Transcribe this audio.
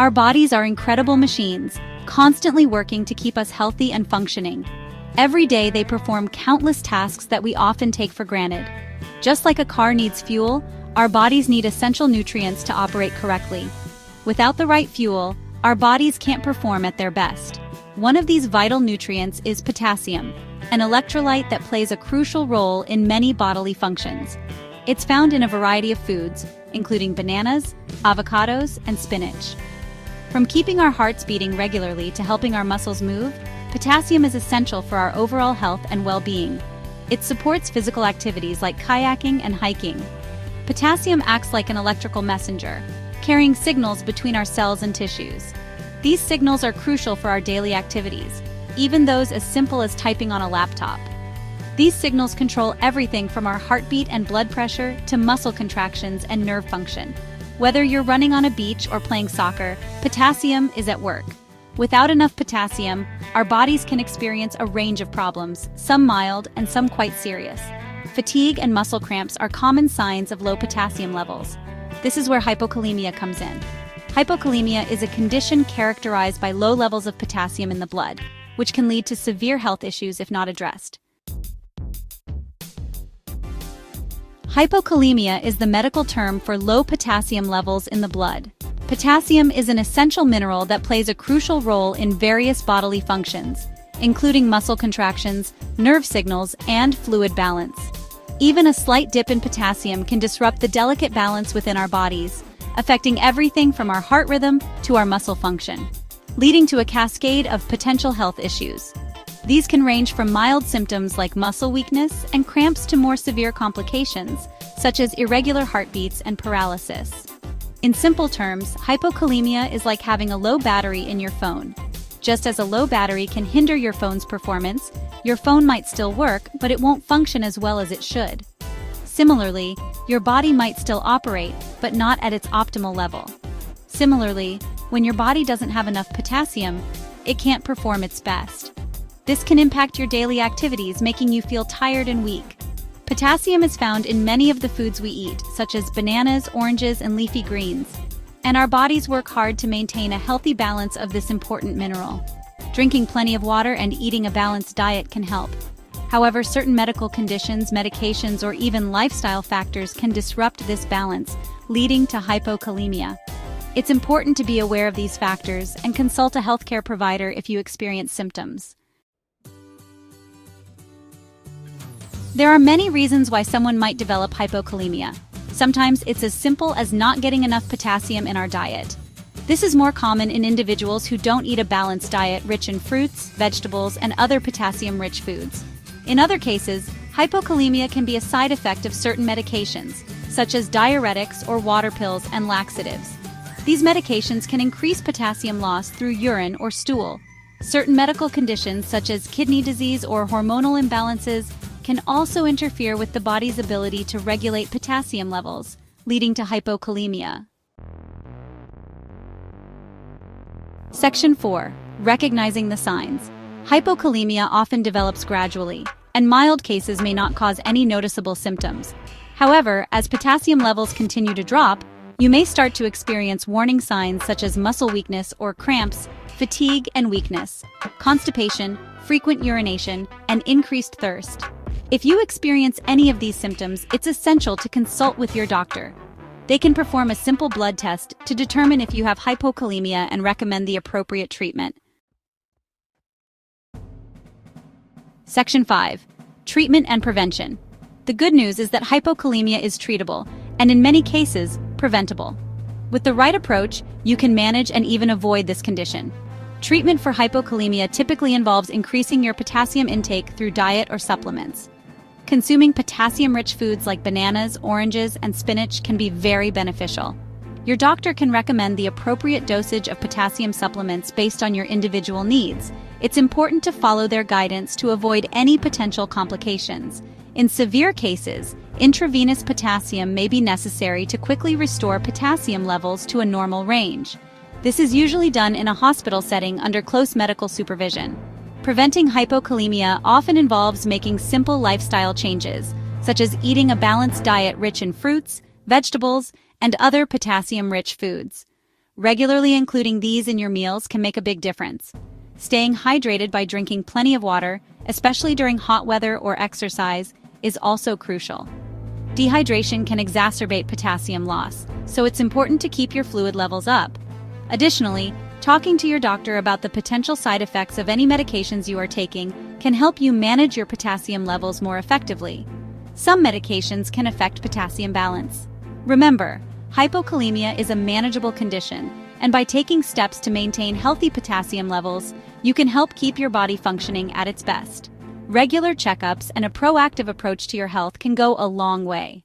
Our bodies are incredible machines, constantly working to keep us healthy and functioning. Every day they perform countless tasks that we often take for granted. Just like a car needs fuel, our bodies need essential nutrients to operate correctly. Without the right fuel, our bodies can't perform at their best. One of these vital nutrients is potassium, an electrolyte that plays a crucial role in many bodily functions. It's found in a variety of foods, including bananas, avocados, and spinach. From keeping our hearts beating regularly to helping our muscles move, potassium is essential for our overall health and well-being. It supports physical activities like kayaking and hiking. Potassium acts like an electrical messenger, carrying signals between our cells and tissues. These signals are crucial for our daily activities, even those as simple as typing on a laptop. These signals control everything from our heartbeat and blood pressure to muscle contractions and nerve function. Whether you're running on a beach or playing soccer, potassium is at work. Without enough potassium, our bodies can experience a range of problems, some mild and some quite serious. Fatigue and muscle cramps are common signs of low potassium levels. This is where hypokalemia comes in. Hypokalemia is a condition characterized by low levels of potassium in the blood, which can lead to severe health issues if not addressed. Hypokalemia is the medical term for low potassium levels in the blood. Potassium is an essential mineral that plays a crucial role in various bodily functions, including muscle contractions, nerve signals, and fluid balance. Even a slight dip in potassium can disrupt the delicate balance within our bodies, affecting everything from our heart rhythm to our muscle function, leading to a cascade of potential health issues. These can range from mild symptoms like muscle weakness and cramps to more severe complications, such as irregular heartbeats and paralysis. In simple terms, hypokalemia is like having a low battery in your phone. Just as a low battery can hinder your phone's performance, your phone might still work, but it won't function as well as it should. Similarly, your body might still operate, but not at its optimal level. Similarly, when your body doesn't have enough potassium, it can't perform its best. This can impact your daily activities, making you feel tired and weak. Potassium is found in many of the foods we eat, such as bananas, oranges, and leafy greens. And our bodies work hard to maintain a healthy balance of this important mineral. Drinking plenty of water and eating a balanced diet can help. However, certain medical conditions, medications, or even lifestyle factors can disrupt this balance, leading to hypokalemia. It's important to be aware of these factors and consult a healthcare provider if you experience symptoms. There are many reasons why someone might develop hypokalemia. Sometimes it's as simple as not getting enough potassium in our diet. This is more common in individuals who don't eat a balanced diet rich in fruits, vegetables, and other potassium-rich foods. In other cases, hypokalemia can be a side effect of certain medications, such as diuretics or water pills and laxatives. These medications can increase potassium loss through urine or stool. Certain medical conditions, such as kidney disease or hormonal imbalances, can also interfere with the body's ability to regulate potassium levels, leading to hypokalemia. Section 4. Recognizing the signs. Hypokalemia often develops gradually, and mild cases may not cause any noticeable symptoms. However, as potassium levels continue to drop, you may start to experience warning signs such as muscle weakness or cramps, fatigue and weakness, constipation, frequent urination, and increased thirst. If you experience any of these symptoms, it's essential to consult with your doctor. They can perform a simple blood test to determine if you have hypokalemia and recommend the appropriate treatment. Section 5. Treatment and Prevention. The good news is that hypokalemia is treatable, and in many cases, preventable. With the right approach, you can manage and even avoid this condition. Treatment for hypokalemia typically involves increasing your potassium intake through diet or supplements. Consuming potassium-rich foods like bananas, oranges, and spinach can be very beneficial. Your doctor can recommend the appropriate dosage of potassium supplements based on your individual needs. It's important to follow their guidance to avoid any potential complications. In severe cases, intravenous potassium may be necessary to quickly restore potassium levels to a normal range. This is usually done in a hospital setting under close medical supervision. Preventing hypokalemia often involves making simple lifestyle changes, such as eating a balanced diet rich in fruits, vegetables, and other potassium-rich foods. Regularly including these in your meals can make a big difference. Staying hydrated by drinking plenty of water, especially during hot weather or exercise, is also crucial. Dehydration can exacerbate potassium loss, so it's important to keep your fluid levels up. Additionally, talking to your doctor about the potential side effects of any medications you are taking can help you manage your potassium levels more effectively. Some medications can affect potassium balance. Remember, hypokalemia is a manageable condition, and by taking steps to maintain healthy potassium levels, you can help keep your body functioning at its best. Regular checkups and a proactive approach to your health can go a long way.